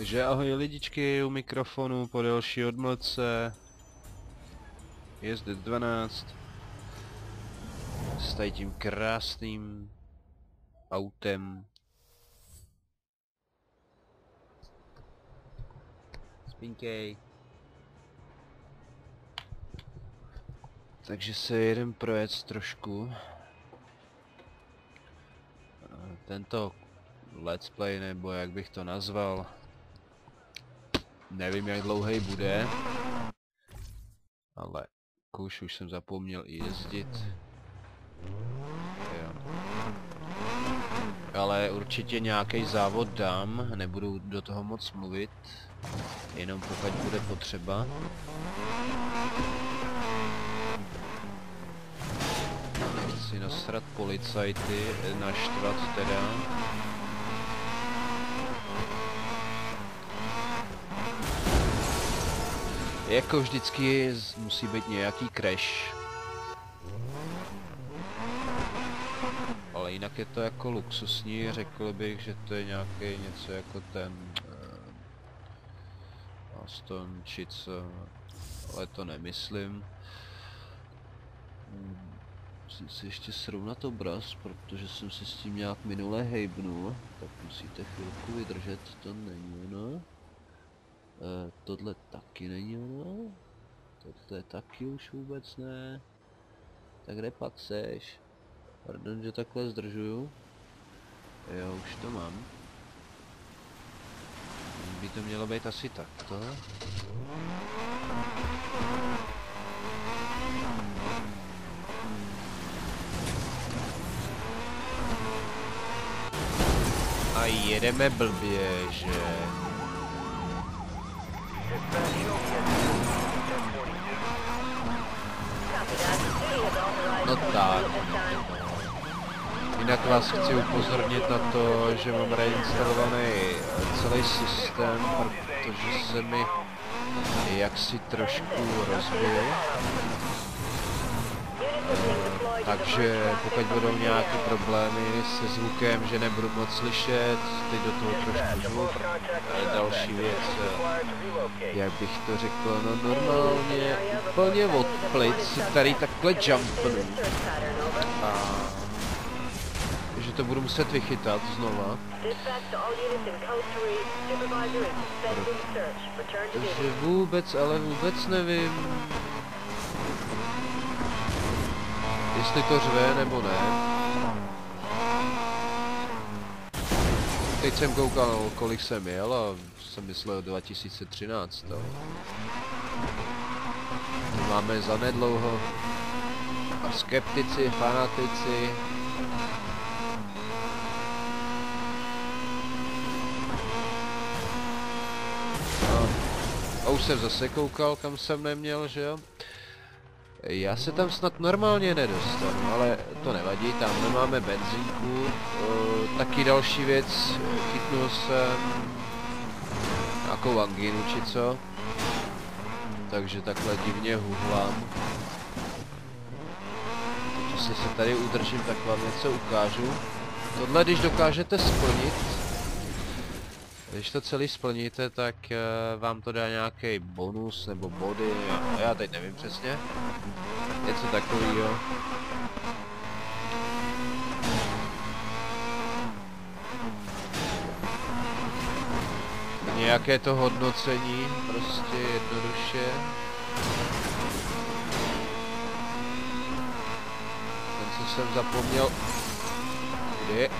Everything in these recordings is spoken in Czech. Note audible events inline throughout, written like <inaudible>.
Takže ahoj lidičky u mikrofonu po delší odmlce. Jezdec 12. S tady tím krásným autem. Spinkej. Takže se jedem projet trošku. Tento let's play, nebo jak bych to nazval, Nevím, jak dlouhý bude. Ale kuš, už jsem zapomněl i jezdit. Jo. Ale určitě nějaký závod dám, nebudu do toho moc mluvit. Jenom pokud bude potřeba. Nechci nasrat policajty, naštvat teda. Jako vždycky musí být nějaký crash. Ale jinak je to jako luxusní, řekl bych, že to je nějaký něco jako ten uh, Aston či co, ale to nemyslím. Hmm, musím si ještě srovnat obraz, protože jsem si s tím nějak minule hejbnul, tak musíte chvilku vydržet, to není ono. Uh, tohle taky není ono. Tohle taky už vůbec ne. Tak kde pak seš? Pardon, že takhle zdržuju. Jo, už to mám. By to mělo být asi takto. A jedeme blbě, že? Tak. Jinak vás chci upozornit na to, že mám reinstalovaný celý systém, protože se mi jaksi trošku rozbil. Takže pokud budou nějaké problémy se zvukem, že nebudu moc slyšet, teď do toho trošku zvuk. Další věc, jak bych to řekl, no normálně úplně od plic tady takhle jumpnu. A že to budu muset vychytat znova. Protože vůbec, ale vůbec nevím, jestli to řve nebo ne. Teď jsem koukal, kolik jsem jel a jsem myslel 2013. To. máme zanedlouho. A skeptici, fanatici. No. A už jsem zase koukal, kam jsem neměl, že jo? Já se tam snad normálně nedostanu, ale to nevadí, tam nemáme benzínku. E, taky další věc, chytnul jsem nějakou angínu či co. Takže takhle divně huhlám. Když se tady udržím, tak vám něco ukážu. Tohle, když dokážete splnit, když to celý splníte, tak uh, vám to dá nějaký bonus nebo body, já teď nevím přesně. Něco takového. Nějaké to hodnocení, prostě jednoduše. Ten, co jsem zapomněl... Kde je?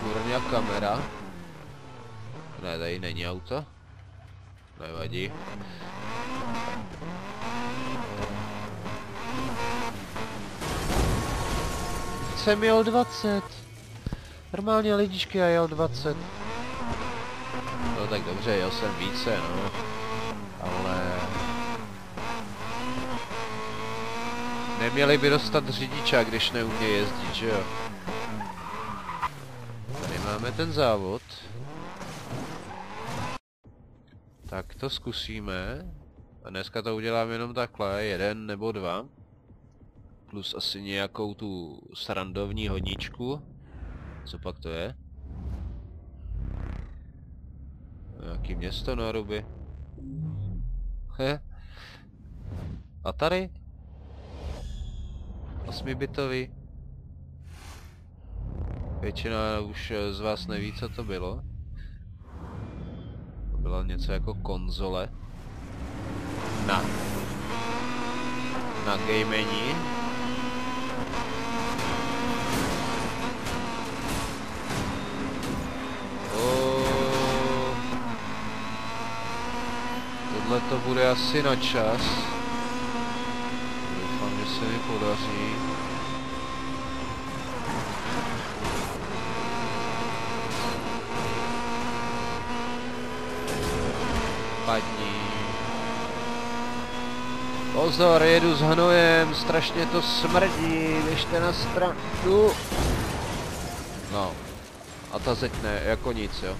Kurňa kamera. Ne, tady není auto. Nevadí. Jsem jel 20. Normálně lidičky já jel 20. No tak dobře, jel jsem více, no. Ale... Neměli by dostat řidiča, když neumí jezdit, že jo? Tady máme ten závod. Tak to zkusíme. A dneska to udělám jenom takhle, jeden nebo dva. Plus asi nějakou tu srandovní hodničku. Co pak to je? Nějaký město na ruby. A tady? Osmibitový. Většina už z vás neví, co to bylo. To bylo něco jako konzole. Na. Na gamení. Oh. Tohle to bude asi na čas. Doufám, že se mi podaří. Padni. Pozor, jedu s hnojem, strašně to smrdí, běžte na stranu. No. A ta řekne jako nic, jo.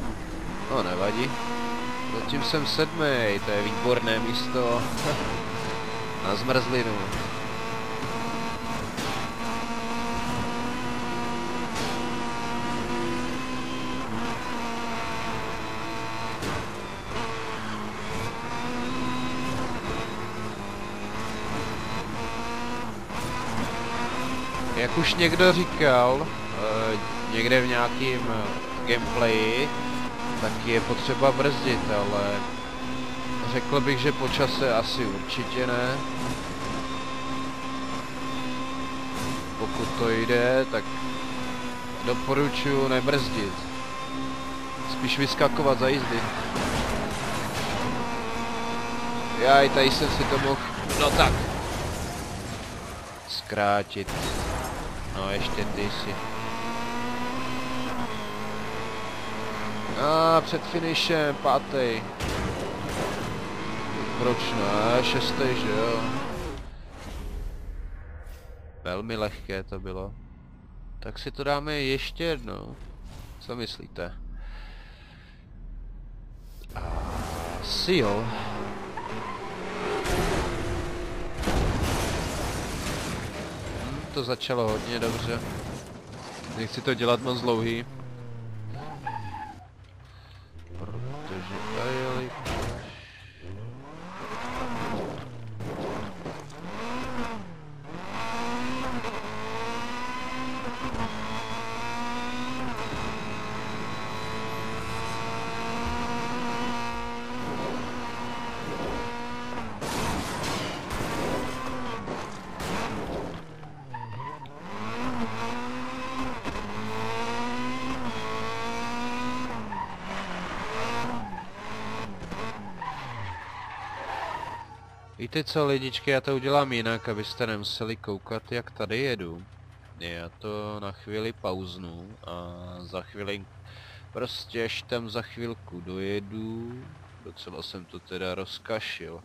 No, nevadí. Zatím jsem sedmý, to je výborné místo. <laughs> na zmrzlinu. Jak už někdo říkal, eh, někde v nějakým eh, gameplayi, tak je potřeba brzdit, ale řekl bych, že po čase asi určitě ne. Pokud to jde, tak doporučuji nebrzdit. Spíš vyskakovat za jízdy. Já i tady jsem si to mohl, no tak, zkrátit. No ještě ty si. A před finišem, pátý. Proč ne? Šestý, že jo? Velmi lehké to bylo. Tak si to dáme ještě jednou. Co myslíte? Asi jo. Hm, to začalo hodně dobře. Nechci to dělat moc dlouhý. Víte co lidičky, já to udělám jinak, abyste nemuseli koukat, jak tady jedu. Já to na chvíli pauznu a za chvíli, prostě až tam za chvilku dojedu, docela jsem to teda rozkašil.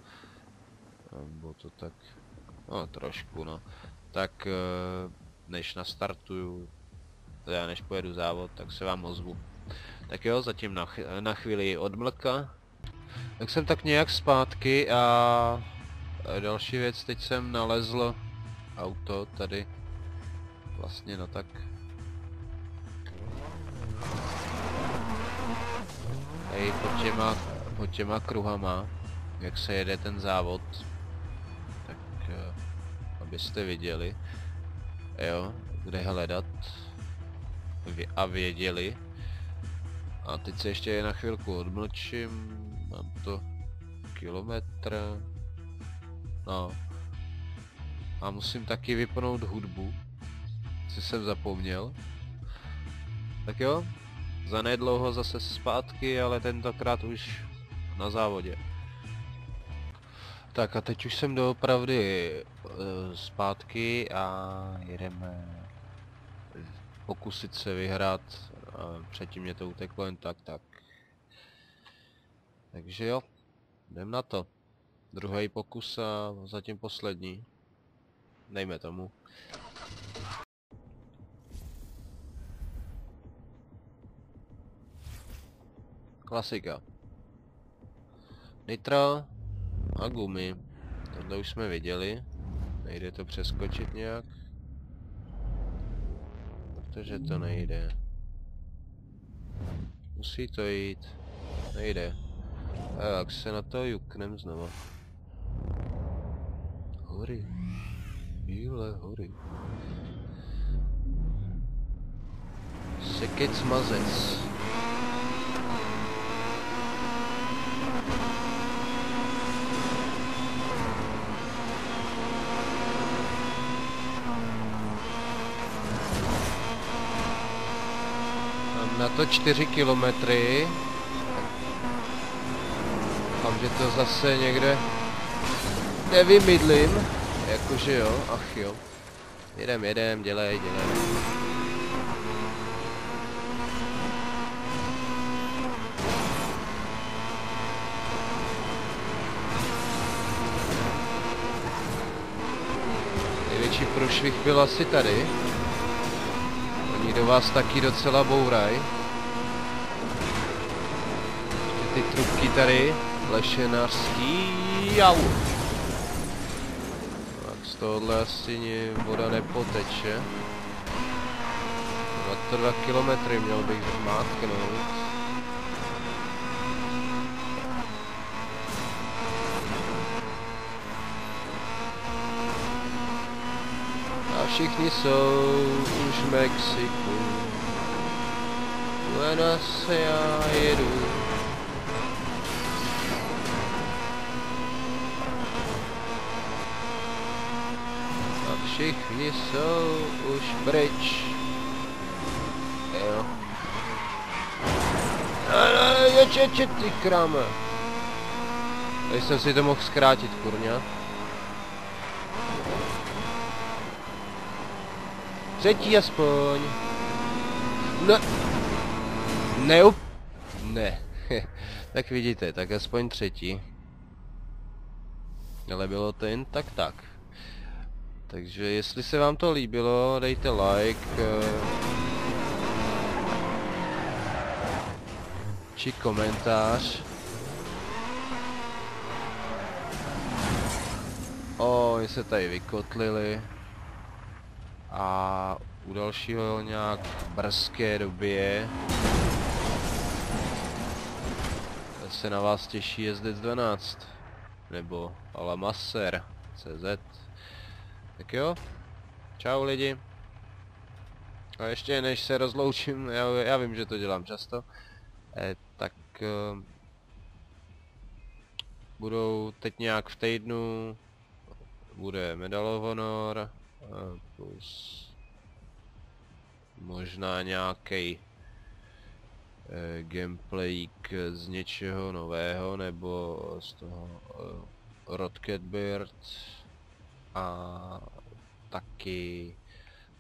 Bylo to tak, no trošku no. Tak eh, než nastartuju, teda než pojedu závod, tak se vám ozvu. Tak jo, zatím na, ch na chvíli odmlka. Tak jsem tak nějak zpátky a další věc, teď jsem nalezl auto tady. Vlastně no tak... Hej, pod těma, pod těma kruhama, jak se jede ten závod, tak uh, abyste viděli, jo, kde hledat a věděli. A teď se ještě na chvilku odmlčím, mám to kilometr, No. A musím taky vypnout hudbu. Co jsem zapomněl. Tak jo. Za nedlouho zase zpátky, ale tentokrát už na závodě. Tak a teď už jsem doopravdy uh, zpátky a jedeme pokusit se vyhrát. Uh, předtím mě to uteklo jen tak, tak. Takže jo, jdem na to. Druhý pokus a zatím poslední. Dejme tomu. Klasika. Nitro a gumy. Tohle už jsme viděli. Nejde to přeskočit nějak. Protože to nejde. Musí to jít. Nejde. A jak se na to juknem znova. Hory. Bílé hory. Sekec mazec. Na to 4 kilometry. Doufám, že to zase někde nevymydlím. Jakože jo, ach jo. Jedem, jedem, dělej, dělej. Největší průšvih byl asi tady. Oni do vás taky docela bouraj. Ty trubky tady. Lešenářský jau. Tohohle asi voda nepoteče. Na to dva kilometry měl bych zmátknout. A všichni jsou už v Mexiku. Buenos já jedu. Všichni jsou už pryč. Jo. Ale ječ, ječ, ty krame. Tady jsem si to mohl zkrátit, kurňa. Třetí aspoň. Ne. Ne. Ne. <laughs> tak vidíte, tak aspoň třetí. Ale bylo to jen tak tak. Takže jestli se vám to líbilo, dejte like. eh, Či komentář. O, oni se tady vykotlili. A u dalšího nějak v brzké době se na vás těší jezdec 12 nebo Alamaser CZ tak jo. Čau lidi. A ještě než se rozloučím, <laughs> já, já vím, že to dělám často eh, tak eh, budou teď nějak v týdnu bude Medal of Honor eh, plus možná nějaký eh, gameplayík z něčeho nového nebo z toho eh, Rocket Bird a taky,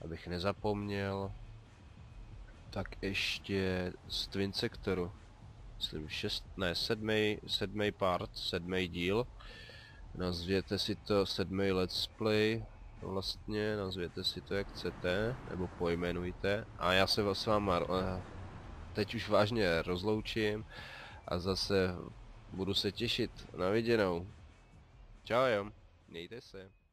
abych nezapomněl, tak ještě z Twin Sectoru, myslím šest, ne sedmý, sedmý part, sedmý díl, nazvěte si to sedmý let's play, vlastně, nazvěte si to jak chcete, nebo pojmenujte, a já se s váma eh, teď už vážně rozloučím a zase budu se těšit na viděnou. Čau mějte se.